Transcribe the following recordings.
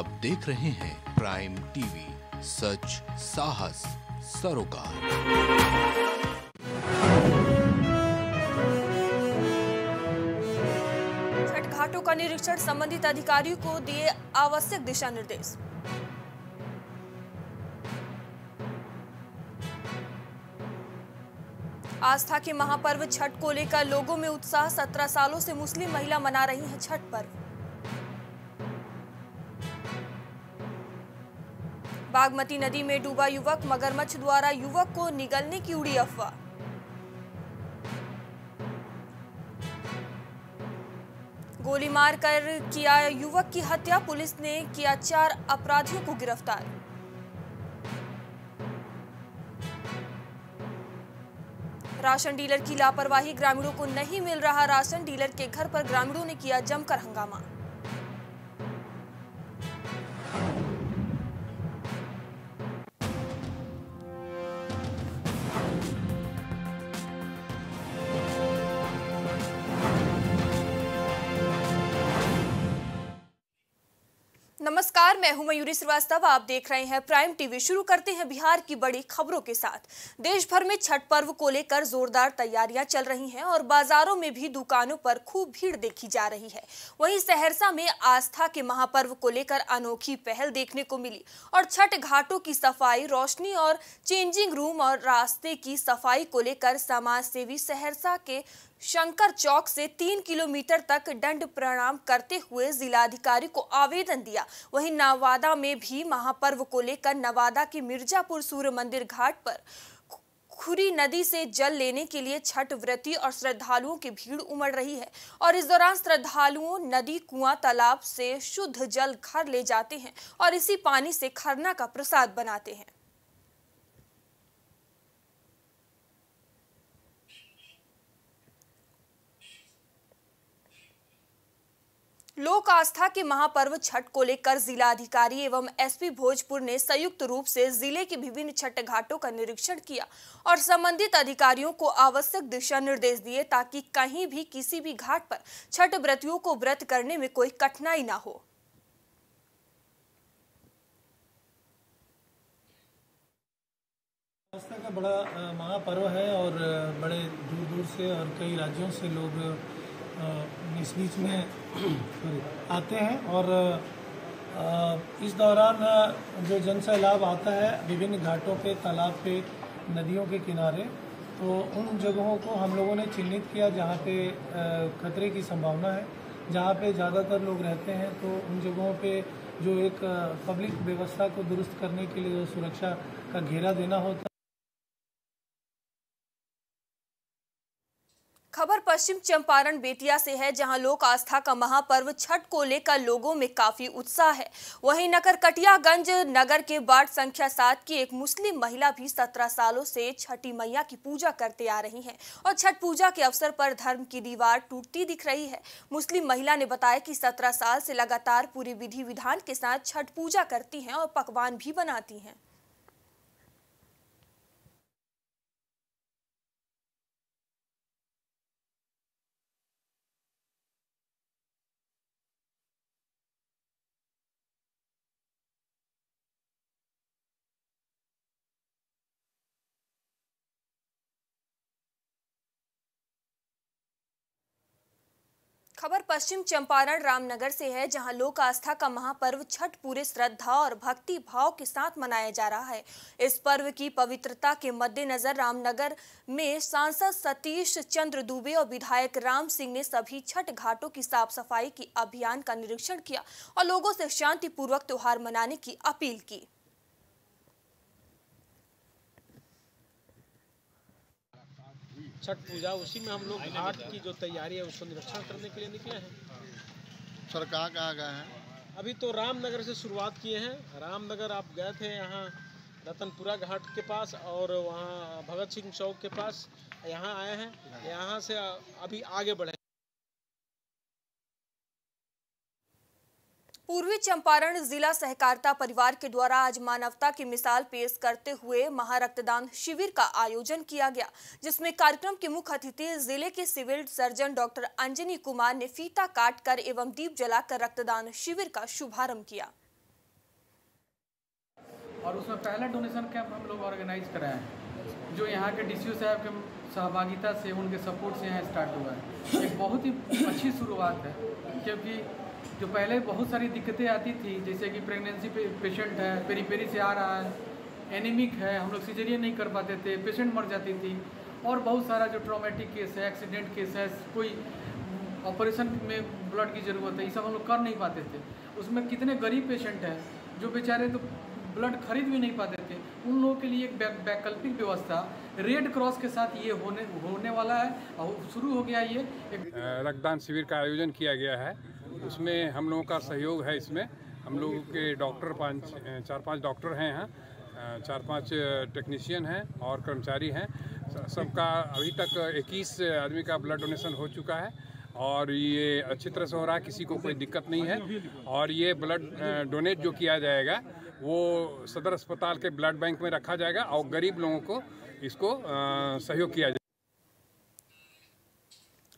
आप देख रहे हैं प्राइम टीवी सच, साहस, सरोकार। छठ घाटों का निरीक्षण संबंधित अधिकारियों को दिए आवश्यक दिशा निर्देश। आस्था के महापर्व छठ को लेकर लोगों में उत्साह, सत्रह सालों से मुस्लिम महिला मना रही हैं छठ पर्व। बागमती नदी में डूबा युवक, मगरमच्छ द्वारा युवक को निगलने की उड़ी अफवाह। गोली मारकर किया युवक की हत्या, पुलिस ने किया चार अपराधियों को गिरफ़्तार। राशन डीलर की लापरवाही, ग्रामीणों को नहीं मिल रहा राशन, डीलर के घर पर ग्रामीणों ने किया जमकर हंगामा। नमस्कार मैं हूँ मयूरी श्रीवास्तव, आप देख रहे हैं प्राइम टीवी। शुरू करते हैं बिहार की बड़ी खबरों के साथ। देश भर में छठ पर्व को लेकर जोरदार तैयारियाँ चल रही हैं और बाजारों में भी दुकानों पर खूब भीड़ देखी जा रही है। वहीं सहरसा में आस्था के महापर्व को लेकर अनोखी पहल देखने को मिली और छठ घाटों की सफ़ाई, रोशनी और चेंजिंग रूम और रास्ते की सफ़ाई को लेकर समाज सेवी सहरसा के शंकर चौक से तीन किलोमीटर तक दंड प्रणाम करते हुए जिलाधिकारी को आवेदन दिया। वहीं नवादा में भी महापर्व को लेकर नवादा के मिर्जापुर सूर्य मंदिर घाट पर खुरी नदी से जल लेने के लिए छठ व्रती और श्रद्धालुओं की भीड़ उमड़ रही है और इस दौरान श्रद्धालुओं नदी, कुआँ, तालाब से शुद्ध जल घर ले जाते हैं और इसी पानी से खरना का प्रसाद बनाते हैं। लोक आस्था के महापर्व छठ को लेकर जिला अधिकारी एवं एसपी भोजपुर ने संयुक्त रूप से ज़िले के विभिन्न छठ घाटों का निरीक्षण किया और संबंधित अधिकारियों को आवश्यक दिशा निर्देश दिए ताकि कहीं भी किसी भी घाट पर छठ व्रतियों को व्रत करने में कोई कठिनाई ना हो। आस्था का बड़ा महापर्व है और बड़े दूर दूर से और कई राज्यों से लोग इस बीच में आते हैं और इस दौरान जो जन सैलाब आता है, विभिन्न घाटों पे, तालाब पे, नदियों के किनारे तो उन जगहों को हम लोगों ने चिन्हित किया जहाँ पे खतरे की संभावना है। जहाँ पे ज़्यादातर लोग रहते हैं तो उन जगहों पे जो एक पब्लिक व्यवस्था को दुरुस्त करने के लिए, जो सुरक्षा का घेरा देना होता खबर पश्चिम चंपारण बेतिया से है, जहाँ लोक आस्था का महापर्व छठ को लेकर लोगों में काफ़ी उत्साह है। वहीं नकरकटियागंज नगर के वार्ड संख्या सात की एक मुस्लिम महिला भी सत्रह सालों से छठी मैया की पूजा करते आ रही हैं और छठ पूजा के अवसर पर धर्म की दीवार टूटती दिख रही है। मुस्लिम महिला ने बताया कि सत्रह साल से लगातार पूरी विधि विधान के साथ छठ पूजा करती हैं और पकवान भी बनाती हैं। खबर पश्चिम चंपारण रामनगर से है, जहाँ लोक आस्था का महापर्व छठ पूरे श्रद्धा और भक्ति भाव के साथ मनाया जा रहा है। इस पर्व की पवित्रता के मद्देनजर रामनगर में सांसद सतीश चंद्र दुबे और विधायक राम सिंह ने सभी छठ घाटों की साफ़ सफ़ाई की अभियान का निरीक्षण किया और लोगों से शांतिपूर्वक त्योहार मनाने की अपील की। छठ पूजा उसी में हम लोग घाट की जो तैयारी है उसको निरीक्षण करने के लिए निकले हैं। सर कहाँ कहाँ गए हैं? अभी तो रामनगर से शुरुआत किए हैं। रामनगर आप गए थे यहाँ रतनपुरा घाट के पास और वहाँ भगत सिंह चौक के पास। यहाँ आए हैं। यहाँ से अभी आगे बढ़े पूर्वी चंपारण जिला सहकारिता परिवार के द्वारा आज मानवता की मिसाल पेश करते हुए महारक्तदान शिविर का आयोजन किया गया, जिसमें कार्यक्रम के मुख्य अतिथि ज़िले के civil surgeon doctor Anjani Kumar ने फीता काट कर एवं दीप जलाकर रक्तदान शिविर का शुभारंभ किया। और उसमें पहला डोनेशन कैंप हम लोग ऑर्गेनाइज कराए हैं, जो यहाँ के डी साहब के सहभागिता से, उनके सपोर्ट से यहाँ स्टार्ट हुआ है। एक बहुत ही अच्छी शुरुआत है, क्योंकि जो पहले बहुत सारी दिक्कतें आती थी जैसे कि प्रेगनेंसी पे, पेशेंट है पेरी पेरी से आ रहा है एनीमिक है हम लोग सिजेरियन नहीं कर पाते थे पेशेंट मर जाती थी। और बहुत सारा जो ट्रॉमेटिक केस है एक्सीडेंट केस है कोई ऑपरेशन में ब्लड की ज़रूरत है ये सब हम लोग कर नहीं पाते थे। उसमें कितने गरीब पेशेंट हैं जो बेचारे तो ब्लड खरीद भी नहीं पाते थे। उन लोगों के लिए एक वैकल्पिक व्यवस्था रेड क्रॉस के साथ ये होने होने वाला है और शुरू हो गया ये। रक्तदान शिविर का आयोजन किया गया है। उसमें हम लोगों का सहयोग है इसमें। हम लोगों के डॉक्टर पाँच चार पाँच डॉक्टर हैं यहाँ। चार पाँच टेक्नीशियन हैं और कर्मचारी हैं। सबका अभी तक 21 आदमी का ब्लड डोनेशन हो चुका है और ये अच्छी तरह से हो रहा है, किसी को कोई दिक्कत नहीं है। और ये ब्लड डोनेट जो किया जाएगा, वो सदर अस्पताल के ब्लड बैंक में रखा जाएगा और गरीब लोगों को इसको सहयोग किया जाएगा।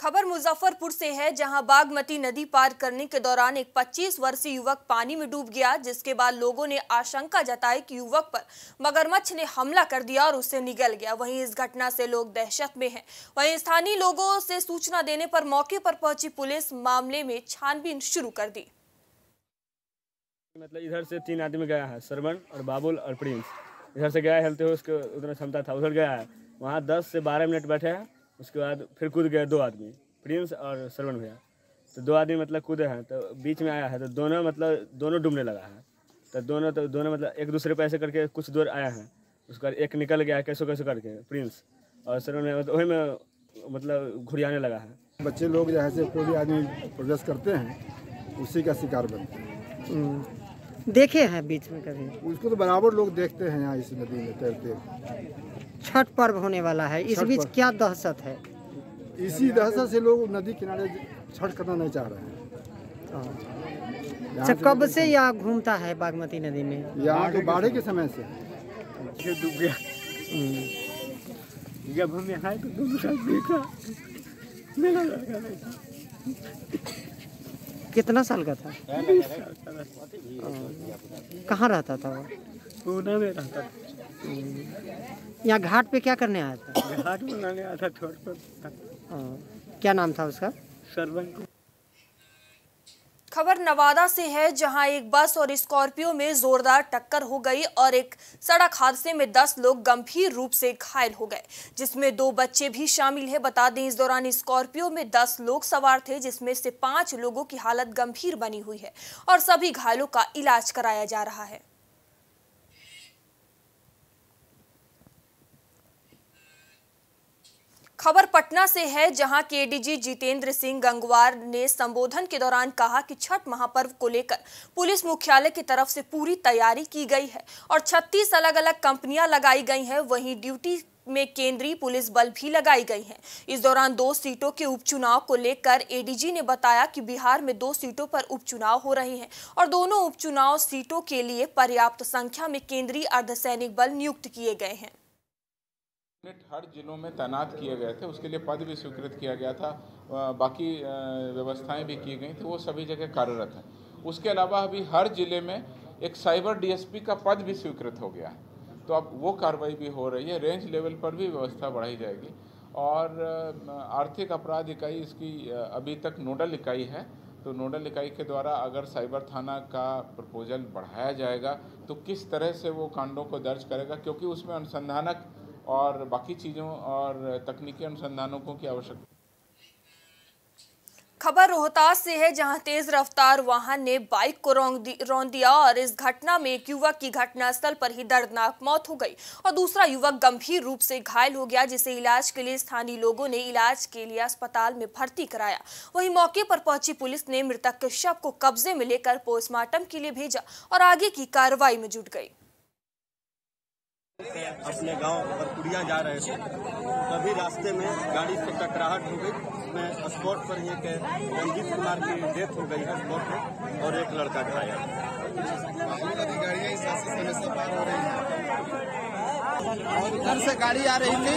खबर मुजफ्फरपुर से है, जहाँ बागमती नदी पार करने के दौरान एक 25 वर्षीय युवक पानी में डूब गया, जिसके बाद लोगों ने आशंका जताई कि युवक पर मगरमच्छ ने हमला कर दिया और उससे निगल गया। वहीं इस घटना से लोग दहशत में हैं। वहीं स्थानीय लोगों से सूचना देने पर मौके पर पहुँची पुलिस मामले में छानबीन शुरू कर दी। मतलब इधर से तीन आदमी गया है, सरवण और बाबुल और प्रिंस। इधर से गया, हेलते हुए उसको उतना क्षमता था, उधर गया है। वहाँ दस से बारह मिनट बैठे हैं। उसके बाद फिर कूद गए दो आदमी प्रिंस और श्रवण भैया। तो दो आदमी मतलब कूदे हैं तो बीच में आया है तो दोनों मतलब दोनों डूबने लगा है। तो दोनों तो दोनों मतलब एक दूसरे पे ऐसे करके कुछ दूर आया है। उसके बाद एक निकल गया कैसे कैसे करके प्रिंस और श्रवण भैया तो वही में मतलब घुरियाने लगा है। बच्चे लोग जो है से कोई भी आदमी प्रवेश करते हैं उसी का शिकार बनते हैं। देखे हैं बीच में कभी। उसको तो बराबर लोग देखते हैं यहाँ इस नदी में तैरते। छठ पर्व होने वाला है। इस बीच क्या दहशत है? इसी दहशत से लोग नदी किनारे छठ करना नहीं चाह रहे हैं। अच्छा कब से यहाँ घूमता है बागमती नदी में? यहाँ तो बाढ़ के समय से। डूब गया। जब हम यहाँ तो दोनों साथ देखा। मेरा लड़का कितना साल का था? साल का था। कहाँ रहता था वो? पूना में रहता था। यहाँ घाट पे क्या करने आया था? घाट बनाने आया था छोड़ पर। क्या नाम था उसका? सरवन खबर नवादा से है जहाँ एक बस और स्कॉर्पियो में जोरदार टक्कर हो गई और एक सड़क हादसे में 10 लोग गंभीर रूप से घायल हो गए जिसमें दो बच्चे भी शामिल हैं। बता दें इस दौरान स्कॉर्पियो में 10 लोग सवार थे जिसमें से पाँच लोगों की हालत गंभीर बनी हुई है और सभी घायलों का इलाज कराया जा रहा है। खबर पटना से है, जहाँ के एडीजी जितेंद्र सिंह गंगवार ने संबोधन के दौरान कहा कि छठ महापर्व को लेकर पुलिस मुख्यालय की तरफ़ से पूरी तैयारी की गई है और 36 अलग अलग कंपनियाँ लगाई गई हैं। वहीं ड्यूटी में केंद्रीय पुलिस बल भी लगाई गई हैं। इस दौरान दो सीटों के उपचुनाव को लेकर एडीजी ने बताया कि बिहार में दो सीटों पर उपचुनाव हो रहे हैं और दोनों उपचुनाव सीटों के लिए पर्याप्त संख्या में केंद्रीय अर्धसैनिक बल नियुक्त किए गए हैं। यूनिट हर जिलों में तैनात किए गए थे, उसके लिए पद भी स्वीकृत किया गया था बाकी व्यवस्थाएँ भी की गई थी, वो सभी जगह कार्यरत हैं। उसके अलावा अभी हर ज़िले में एक साइबर डीएसपी का पद भी स्वीकृत हो गया है। तो अब वो कार्रवाई भी हो रही है, रेंज लेवल पर भी व्यवस्था बढ़ाई जाएगी। और आर्थिक अपराध इकाई इसकी अभी तक नोडल इकाई है तो नोडल इकाई के द्वारा अगर साइबर थाना का प्रपोजल बढ़ाया जाएगा तो किस तरह से वो कांडों को दर्ज करेगा, क्योंकि उसमें अनुसंधानक और बाकी चीज़ों और तकनीकी अनुसंधानकों की आवश्यकता खबर रोहतास से है जहाँ तेज रफ्तार वाहन ने बाइक को रौंद दिया और इस घटना में एक युवक की घटनास्थल पर ही दर्दनाक मौत हो गई और दूसरा युवक गंभीर रूप से घायल हो गया, जिसे इलाज के लिए स्थानीय लोगों ने इलाज के लिए अस्पताल में भर्ती कराया। वहीं मौके पर पहुँची पुलिस ने मृतक के शव को कब्जे में लेकर पोस्टमार्टम के लिए भेजा और आगे की कार्रवाई में जुट गई। अपने गाँव बरकुड़िया जा रहे थे। तभी रास्ते में गाड़ी से टकराहट हो गई। उसमें स्पॉट पर ही एक रंजीत कुमार की डेथ हो गई है स्पॉट पे और एक लड़का घायल और इधर से गाड़ी आ रही थी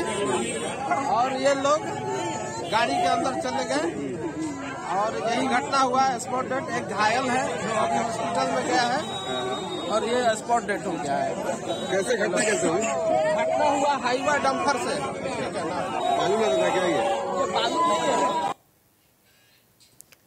और ये लोग गाड़ी के अंदर चले गए। और यही घटना हुआ है स्पॉट डेट एक घायल है जो अभी हॉस्पिटल में गया है और ये स्पॉट डेट हो गया है। कैसे घटना कैसे हुई? घटना हुआ हाईवा डंपर से। बालू में क्या ये? ये बालू नहीं है।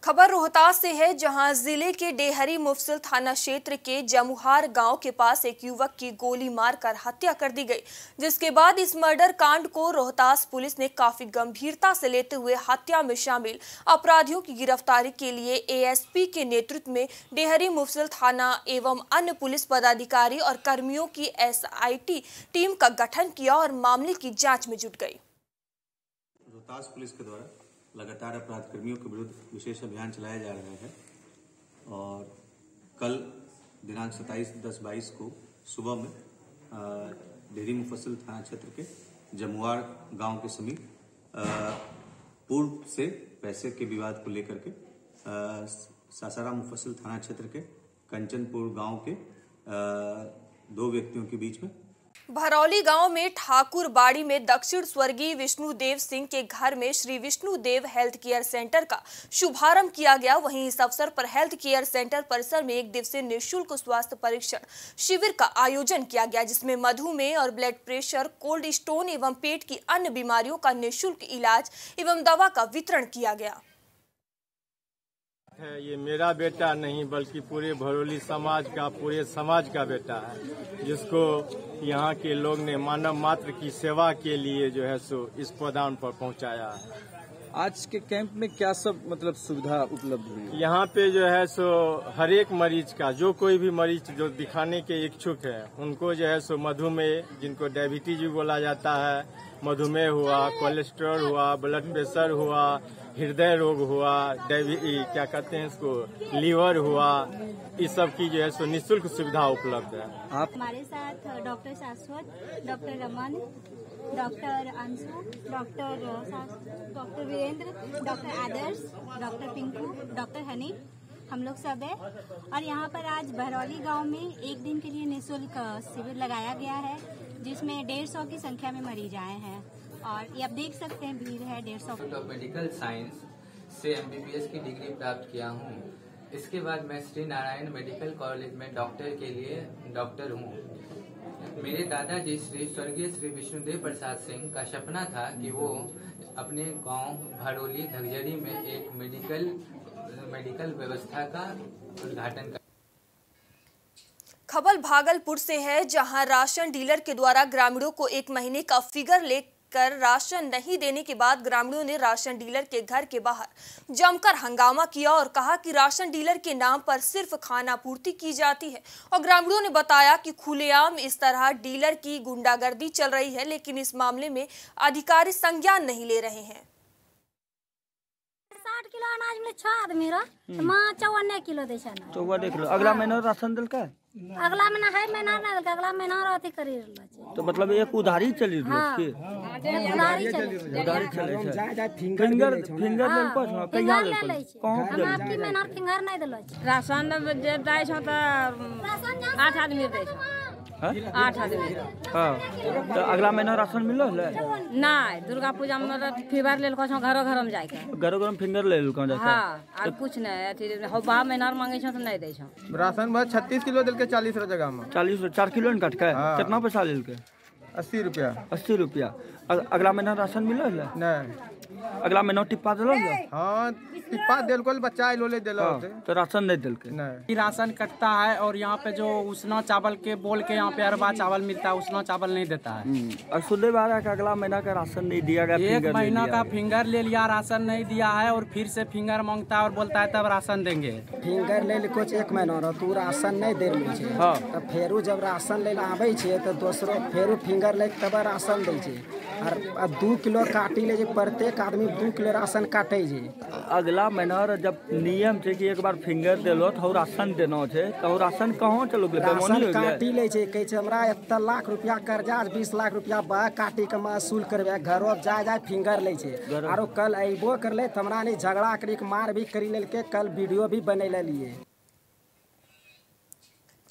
खबर रोहतास से है, जहाँ ज़िले के डेहरी मुफसिल थाना क्षेत्र के जमुहार गाँव के पास एक युवक की गोली मारकर हत्या कर दी गई, जिसके बाद इस मर्डर कांड को रोहतास पुलिस ने काफ़ी गंभीरता से लेते हुए हत्या में शामिल। अपराधियों की गिरफ्तारी के लिए एएसपी के नेतृत्व में डेहरी मुफसिल थाना एवं अन्य पुलिस पदाधिकारी और कर्मियों की एसआईटी टीम का गठन किया और मामले की जाँच में जुट गई। रोहतास पुलिस के द्वारा लगातार अपराध कर्मियों के विरुद्ध विशेष अभियान चलाया जा रहा है और कल दिनांक 27 दस बाईस को सुबह में डेहरी मुफस्सिल थाना क्षेत्र के जमुआर गाँव के समीप पूर्व से पैसे के विवाद को लेकर के सासाराम मुफस्सिल थाना क्षेत्र के कंचनपुर गाँव के अ, दो व्यक्तियों के बीच में भरौली गाँव में ठाकुर बाड़ी में दक्षिण स्वर्गीय विष्णुदेव सिंह के घर में Shri Vishnudev health care centre का शुभारंभ किया गया। वहीं इस अवसर पर हेल्थ केयर सेंटर परिसर में एक दिवसीय निशुल्क स्वास्थ्य परीक्षण शिविर का आयोजन किया गया, जिसमें मधुमेह और ब्लड प्रेशर, कोल्ड स्टोन एवं पेट की अन्य बीमारियों का निःशुल्क इलाज एवं दवा का वितरण किया गया। है ये मेरा बेटा नहीं बल्कि पूरे भरोली समाज का पूरे समाज का बेटा है जिसको यहाँ के लोग ने मानव मात्र की सेवा के लिए जो है सो इस पदान पर पहुँचाया है। आज के कैंप में क्या सब मतलब सुविधा उपलब्ध हुई यहाँ पे जो है सो हर एक मरीज़ का जो कोई भी मरीज़ जो दिखाने के इच्छुक है उनको जो है सो मधुमेह जिनको डायबिटीज़ भी बोला जाता है मधुमेह हुआ कोलेस्ट्रॉल हुआ ब्लड प्रेशर हुआ हृदय रोग हुआ डायबी क्या कहते हैं इसको लीवर हुआ इस सब की जो है सो निःशुल्क सुविधा उपलब्ध है। आप? हमारे साथ doctor Shashwat doctor Raman doctor Anshu doctor doctor Virendra doctor Adarsh doctor Pinku doctor Honey हम लोग सब है। और यहाँ पर आज बहरौली गाँव में एक दिन के लिए निःशुल्क शिविर लगाया गया है जिसमें डेढ़ सौ की संख्या में मरीज़ आए हैं। और ये आप देख सकते हैं भीड़ है डेढ़ सौ ऑफ़ मेडिकल साइंस से एमबीबीएस की डिग्री प्राप्त किया हूँ। इसके बाद मैं श्री नारायण मेडिकल कॉलेज में डॉक्टर के लिए डॉक्टर हूँ। मेरे दादाजी श्री स्वर्गीय श्री विष्णुदेव प्रसाद सिंह का सपना था कि वो अपने गाँव भरोली धगजरी में एक मेडिकल मेडिकल व्यवस्था का उद्घाटन कर खबर भागलपुर से है जहाँ राशन डीलर के द्वारा ग्रामीणों को एक महीने का फिगर लेकर राशन नहीं देने के बाद ग्रामीणों ने राशन डीलर के घर के बाहर जमकर हंगामा किया और कहा कि राशन डीलर के नाम पर सिर्फ़ खाना पूर्ति की जाती है। और ग्रामीणों ने बताया कि खुलेआम इस तरह डीलर की गुंडागर्दी चल रही है लेकिन इस मामले में अधिकारी संज्ञान नहीं ले रहे हैं। साठ किलो अनाज में छह आदमी रो माँ चौवन किलो दे अगला महीना राशन दिलका? अगला महीना है महीना ना देलकै अगला महीना रहती करी तो मतलब एक उधारी चली रही हाँ। उसकी उधारी चली रही उधारी जाए जाए फिंगर फिंगर ले पर कहिया ले लै कहाँ हम आपकी महीना फिंगर नहीं देलो राशन राशन जाय छ त राशन आठ आदमी दे छौ? आठ आदमी। हाँ। तो अगला महीना राशन मिल रहा है नहीं दुर्गा पूजा में फीवर ले छौ घर में जाके घरों में फिंगर ले लुका जाता हाँ और कुछ नहीं अथी हो बा महीना मांगे छो तो नहीं दे छौ। राशन बस छत्तीस किलो दिल के चालीस जगह में चालीस चार किलो ने काट के हाँ। कितना पैसा लेल के अस्सी रुपया अस्सी रुपया अग- अगला महीना राशन मिलो है नहीं अगला महीना टिप्पा दिलो है हाँ टिप्पा दिल को बच्चा ले दिलो हाँ, तो राशन नहीं दिल के नहीं राशन कटता है और यहाँ पे जो उसना चावल के बोल के यहाँ पे अरबा चावल मिलता है उसना चावल नहीं देता है। हम्म, और सुनने में आ रहा है कि अगला महीना का राशन नहीं दिया गया एक महीना का फिंगर ले लिया राशन नहीं दिया है और फिर से फिंगर माँगता है और बोलता है तब राशन देंगे। फिंगर ले लिखो छै एक महीना रो तू राशन नहीं दे रही छै हाँ। फेरू जब राशन ले आबै छै तऽ दोसरो फेरू फिंगर ले तब राशन दै छै और दू किलो काटी ले प्रत्येक आदमी दू किलो राशन काटे छै अगला महीना जब नियम छै कि एक बार फिंगर देलो तो राशन देना छै। तो राशन कहाँ चलो राशन काटी ले छै कहै छै हमरा एते लाख रुपया कर्जा बीस लाख रुपया बा काटी के वसूल करबे। घरो जाय जाय फिंगर ले छै। आरो कल अइबो करले तऽ हमरा ने झगड़ा करी मार भी करी लेलके कल वीडियो भी बनेले लिए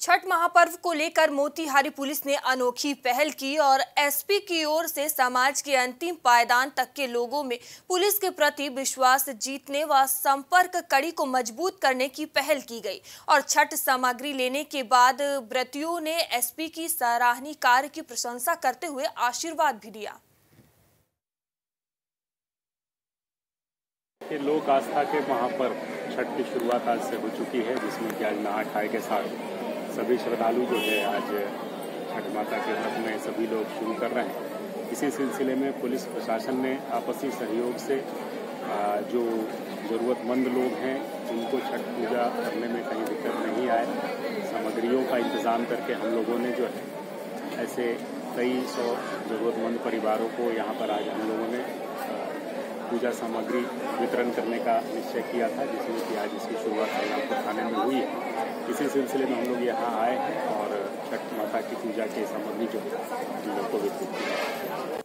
छठ महापर्व को लेकर मोतिहारी पुलिस ने अनोखी पहल की और एसपी की ओर से समाज के अंतिम पायदान तक के लोगों में पुलिस के प्रति विश्वास जीतने व संपर्क कड़ी को मज़बूत करने की पहल की गई। और छठ सामग्री लेने के बाद व्रतियों ने एसपी की सराहनीय कार्य की प्रशंसा करते हुए आशीर्वाद भी दिया। के लोक आस्था के महापर्व छठ की शुरुआत आज से हो चुकी है, जिसमें कि आज नहा खाए के साथ सभी श्रद्धालु जो है आज छठ माता के व्रत में सभी लोग शुरू कर रहे हैं। इसी सिलसिले में पुलिस प्रशासन ने आपसी सहयोग से जो ज़रूरतमंद लोग हैं, उनको छठ पूजा करने में कहीं दिक्कत नहीं आए। सामग्रियों का इंतज़ाम करके हम लोगों ने जो है, ऐसे कई सौ ज़रूरतमंद परिवारों को यहाँ पर आज हम लोगों ने पूजा सामग्री वितरण करने का निश्चय किया था, जिसमें कि आज इसकी शुरुआत बलरामपुर थाने में हुई है। इसी सिलसिले में हम लोग यहाँ आए हैं और छठ माता की पूजा की सामग्री जो हम लोग की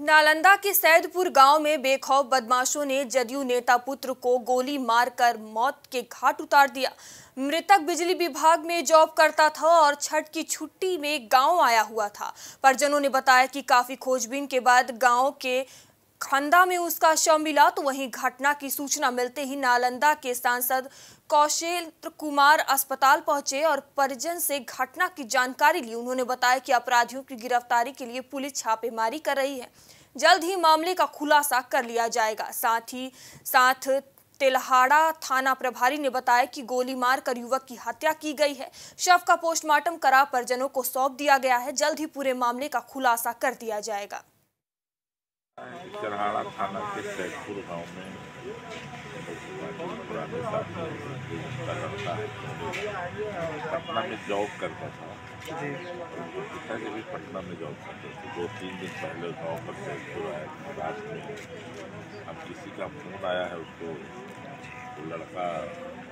नालंदा के सैदपुर गाँव में बेखौफ बदमाशों ने जदयू नेता पुत्र को गोली मारकर मौत के घाट उतार दिया। मृतक बिजली विभाग में जॉब करता था और छठ की छुट्टी में गाँव आया हुआ था। परिजनों ने बताया कि काफ़ी खोजबीन के बाद गाँव के खंदा में उसका शव मिला तो वहीं घटना की सूचना मिलते ही नालंदा के सांसद कौशेन्द्र कुमार अस्पताल पहुँचे और परिजन से घटना की जानकारी ली। उन्होंने बताया कि अपराधियों की गिरफ्तारी के लिए पुलिस छापेमारी कर रही है। जल्द ही मामले का खुलासा कर लिया जाएगा। साथ ही साथ तेलहाड़ा थाना प्रभारी ने बताया कि गोली मारकर युवक की हत्या की गई है। शव का पोस्टमार्टम करा परिजनों को सौंप दिया गया है। जल्द ही पूरे मामले का खुलासा कर दिया जाएगा। चरहाड़ा थाना के सैदपुर गाँव में पुराने लड़का है पटना में जॉब करता था पिताजी भी पटना में जॉब करते थे दो तीन दिन पहले गाँव पर सैदपुर आया रात में अब किसी का फ़ोन आया है उसको लड़का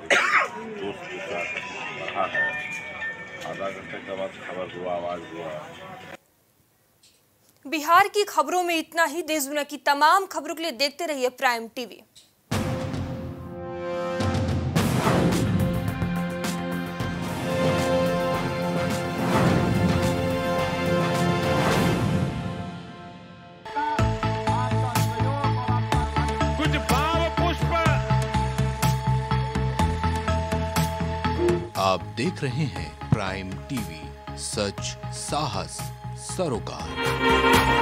दोस्त के साथ रहा है आधा घंटे के बाद खबर हुआ आवाज़ हुआ बिहार की खबरों में इतना ही। देश दुनिया की तमाम खबरों के लिए देखते रहिए प्राइम टीवी। कुछ भाव पुष्प। आप देख रहे हैं प्राइम टीवी सच साहस। सरोकार।